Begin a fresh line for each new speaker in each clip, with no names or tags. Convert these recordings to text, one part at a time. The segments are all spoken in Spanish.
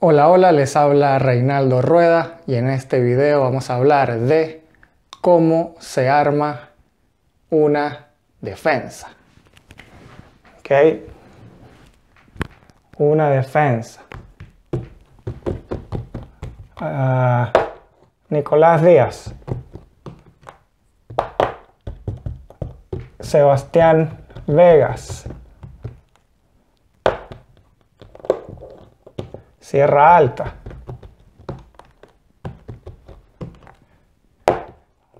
Hola, hola, les habla Reinaldo Rueda y en este video vamos a hablar de cómo se arma una defensa. ¿Ok? Una defensa. Ah, Nicolás Díaz. Sebastián Vegas. Sierra Alta.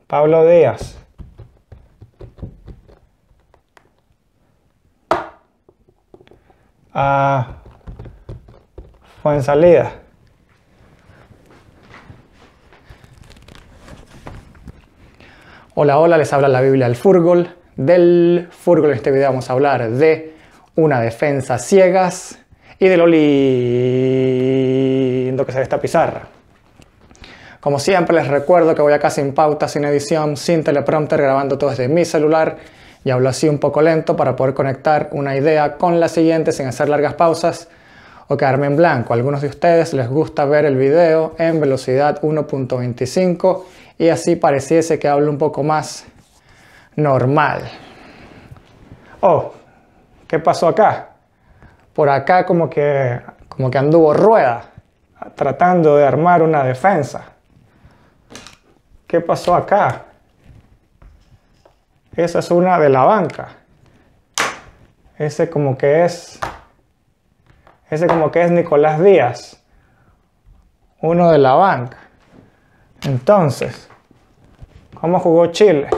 Pablo Díaz. Ah, salida. Hola, hola, les habla la Biblia del Furgol. Del Furgol en este video vamos a hablar de una defensa ciegas y de lo lindo que se esta pizarra. Como siempre les recuerdo que voy acá sin pauta, sin edición, sin teleprompter, grabando todo desde mi celular y hablo así un poco lento para poder conectar una idea con la siguiente sin hacer largas pausas o quedarme en blanco. A algunos de ustedes les gusta ver el video en velocidad 1.25 y así pareciese que hablo un poco más normal. Oh, ¿qué pasó acá? Por acá como que, como que anduvo rueda, tratando de armar una defensa. ¿Qué pasó acá? Esa es una de la banca. Ese como que es, ese como que es Nicolás Díaz, uno de la banca. Entonces, ¿cómo jugó Chile?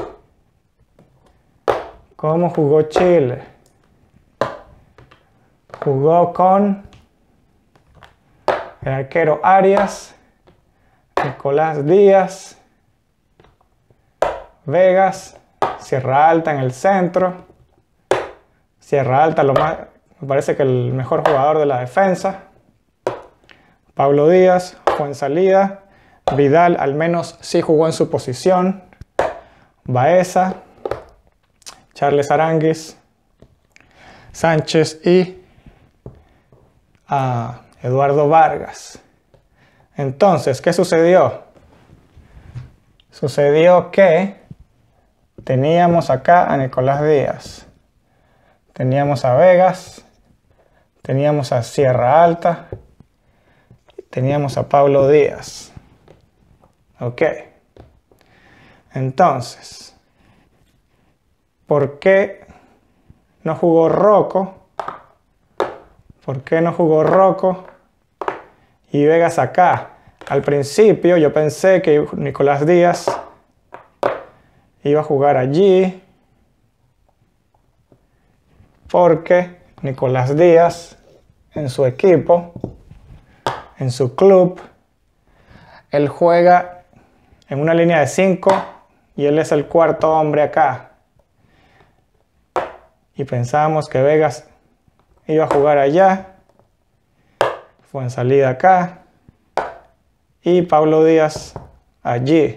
¿Cómo jugó Chile? Jugó con el arquero Arias, Nicolás Díaz, Vegas, Sierra Alta en el centro. Sierra Alta, lo más, me parece que el mejor jugador de la defensa. Pablo Díaz, Juan Salida, Vidal al menos sí jugó en su posición. Baeza, Charles Aranguis, Sánchez y a Eduardo Vargas. Entonces, ¿qué sucedió? Sucedió que teníamos acá a Nicolás Díaz, teníamos a Vegas, teníamos a Sierra Alta, teníamos a Pablo Díaz. Ok. Entonces, ¿por qué no jugó Rocco ¿Por qué no jugó Rocco y Vegas acá? Al principio yo pensé que Nicolás Díaz iba a jugar allí porque Nicolás Díaz en su equipo, en su club, él juega en una línea de 5 y él es el cuarto hombre acá. Y pensábamos que Vegas iba a jugar allá, fue en salida acá, y Pablo Díaz allí.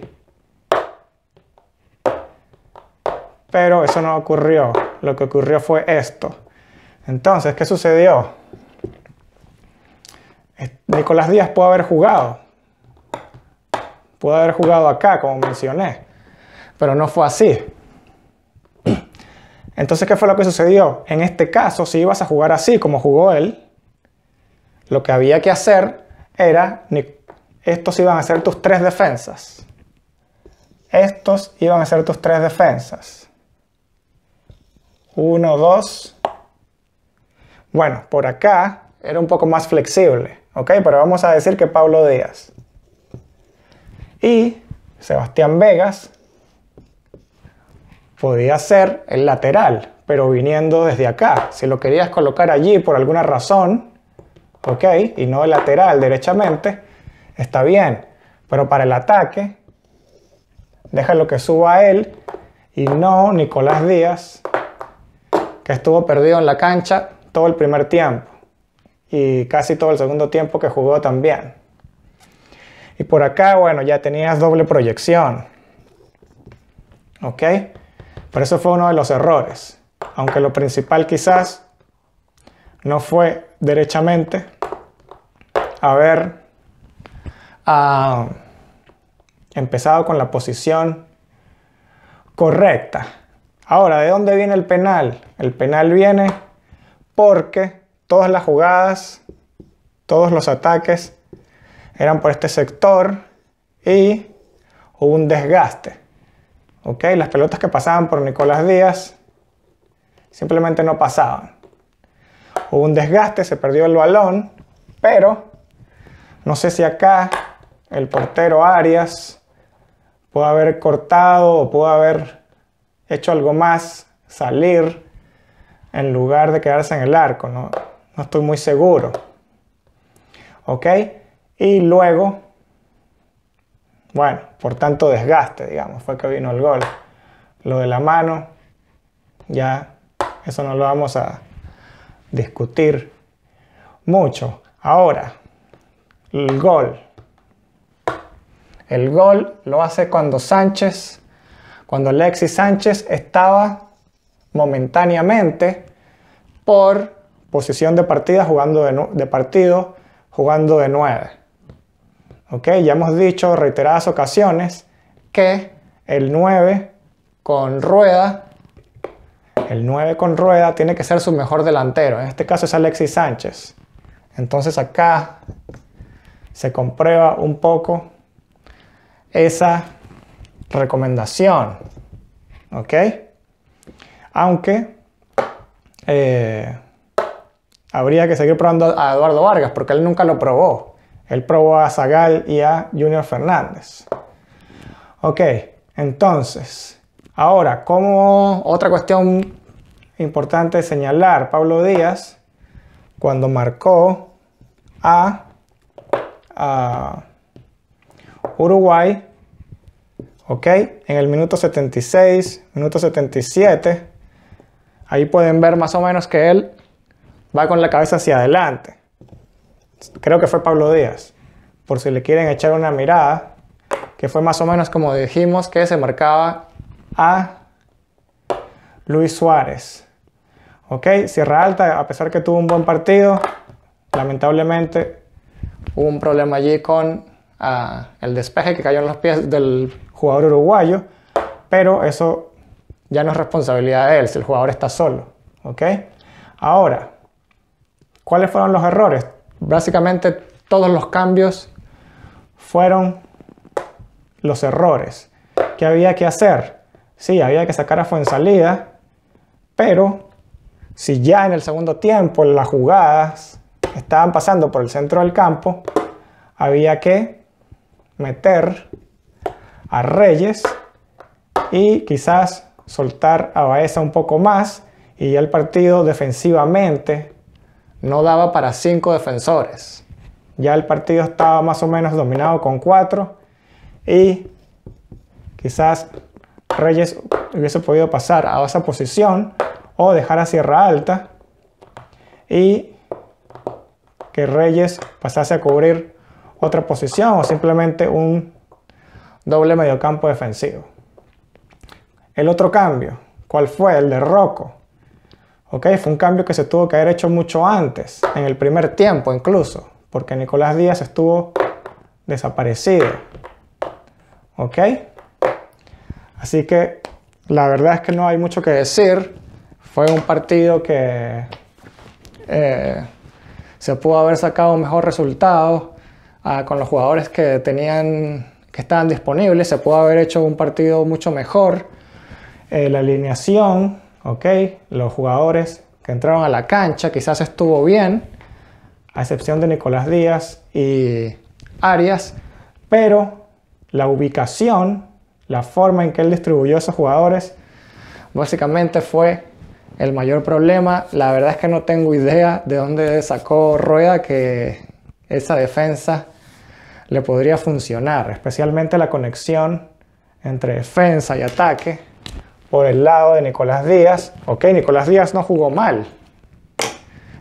Pero eso no ocurrió, lo que ocurrió fue esto. Entonces, ¿qué sucedió? Nicolás Díaz pudo haber jugado. Pudo haber jugado acá, como mencioné. Pero no fue así. Entonces, ¿qué fue lo que sucedió? En este caso, si ibas a jugar así como jugó él, lo que había que hacer era, estos iban a ser tus tres defensas. Estos iban a ser tus tres defensas. Uno, dos. Bueno, por acá era un poco más flexible, ¿ok? Pero vamos a decir que Pablo Díaz. Y Sebastián Vegas podía ser el lateral, pero viniendo desde acá. Si lo querías colocar allí por alguna razón, ok, y no el lateral derechamente, está bien. Pero para el ataque, déjalo que suba él y no Nicolás Díaz, que estuvo perdido en la cancha todo el primer tiempo y casi todo el segundo tiempo que jugó también. Y por acá, bueno, ya tenías doble proyección. ¿Ok? Por eso fue uno de los errores. Aunque lo principal quizás no fue derechamente haber ah, empezado con la posición correcta. Ahora, ¿de dónde viene el penal? El penal viene porque todas las jugadas, todos los ataques eran por este sector y hubo un desgaste. ¿Ok? Las pelotas que pasaban por Nicolás Díaz simplemente no pasaban. Hubo un desgaste, se perdió el balón, pero no sé si acá el portero Arias pudo haber cortado o pudo haber hecho algo más, salir en lugar de quedarse en el arco. No, no estoy muy seguro. ¿Ok? Y luego, bueno, por tanto desgaste, digamos, fue que vino el gol. Lo de la mano, ya, eso no lo vamos a discutir mucho. Ahora, el gol. El gol lo hace cuando Sánchez, cuando Alexis Sánchez estaba momentáneamente por posición de partida jugando de, de partido jugando de 9. ¿Ok? Ya hemos dicho reiteradas ocasiones que el 9 con rueda, el 9 con rueda tiene que ser su mejor delantero. En este caso es Alexis Sánchez. Entonces acá se comprueba un poco esa recomendación. ¿Ok? Aunque eh, habría que seguir probando a Eduardo Vargas porque él nunca lo probó. Él probó a Zagal y a Junior Fernández. Ok, entonces, ahora, como otra cuestión importante señalar, Pablo Díaz, cuando marcó a, a Uruguay, ok, en el minuto 76, minuto 77, ahí pueden ver más o menos que él va con la cabeza hacia adelante. Creo que fue Pablo Díaz, por si le quieren echar una mirada, que fue más o menos como dijimos que se marcaba a Luis Suárez. Ok, Sierra Alta, a pesar que tuvo un buen partido, lamentablemente hubo un problema allí con ah, el despeje que cayó en los pies del jugador uruguayo, pero eso ya no es responsabilidad de él si el jugador está solo. ¿ok? Ahora, ¿cuáles fueron los errores? Básicamente todos los cambios fueron los errores. ¿Qué había que hacer? Sí, había que sacar a Fuensalida, pero si ya en el segundo tiempo las jugadas estaban pasando por el centro del campo, había que meter a Reyes y quizás soltar a Baeza un poco más y el partido defensivamente no daba para cinco defensores. Ya el partido estaba más o menos dominado con cuatro y quizás Reyes hubiese podido pasar a esa posición o dejar a Sierra Alta y que Reyes pasase a cubrir otra posición o simplemente un doble mediocampo defensivo. El otro cambio, ¿cuál fue? El de Rocco. Ok, fue un cambio que se tuvo que haber hecho mucho antes, en el primer tiempo incluso, porque Nicolás Díaz estuvo desaparecido. Ok, así que la verdad es que no hay mucho que decir. Fue un partido que eh, se pudo haber sacado un mejor resultado ah, con los jugadores que tenían que estaban disponibles. Se pudo haber hecho un partido mucho mejor. Eh, la alineación, ok, los jugadores que entraron a la cancha quizás estuvo bien, a excepción de Nicolás Díaz y Arias, pero la ubicación, la forma en que él distribuyó a esos jugadores, básicamente fue el mayor problema. La verdad es que no tengo idea de dónde sacó Rueda que esa defensa le podría funcionar, especialmente la conexión entre defensa y ataque por el lado de Nicolás Díaz. Ok, Nicolás Díaz no jugó mal,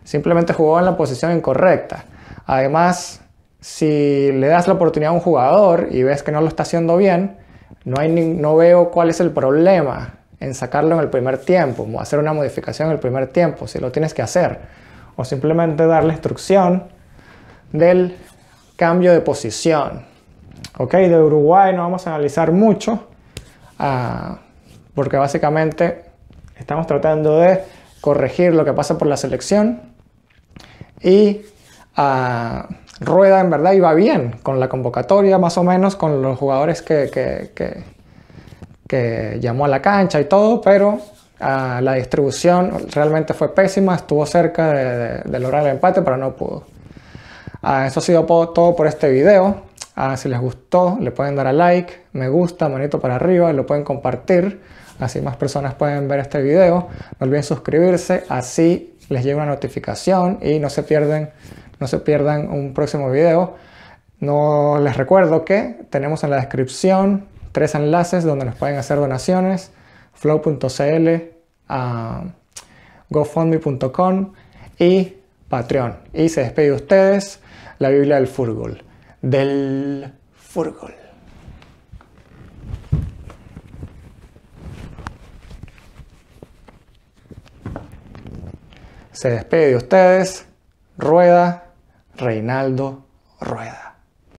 simplemente jugó en la posición incorrecta. Además, si le das la oportunidad a un jugador y ves que no lo está haciendo bien, no, hay no veo cuál es el problema en sacarlo en el primer tiempo, hacer una modificación en el primer tiempo, si lo tienes que hacer, o simplemente darle instrucción del cambio de posición. Ok, de Uruguay no vamos a analizar mucho, ah, porque básicamente estamos tratando de corregir lo que pasa por la selección y uh, Rueda en verdad iba bien con la convocatoria, más o menos, con los jugadores que, que, llamó a la cancha y todo, pero uh, la distribución realmente fue pésima, estuvo cerca de, lograr el empate, pero no pudo. Uh, eso ha sido todo por este video. Uh, si les gustó, le pueden dar a like, me gusta, manito para arriba, lo pueden compartir, así más personas pueden ver este video. No olviden suscribirse, así les llega una notificación y no se pierden no se pierdan un próximo video. No les recuerdo que tenemos en la descripción tres enlaces donde nos pueden hacer donaciones. flow.cl, uh, gofundme.com y Patreon. Y se despide de ustedes la Biblia del Fútbol. Del Fútbol. Se despide de ustedes. Rueda Reinaldo Rueda.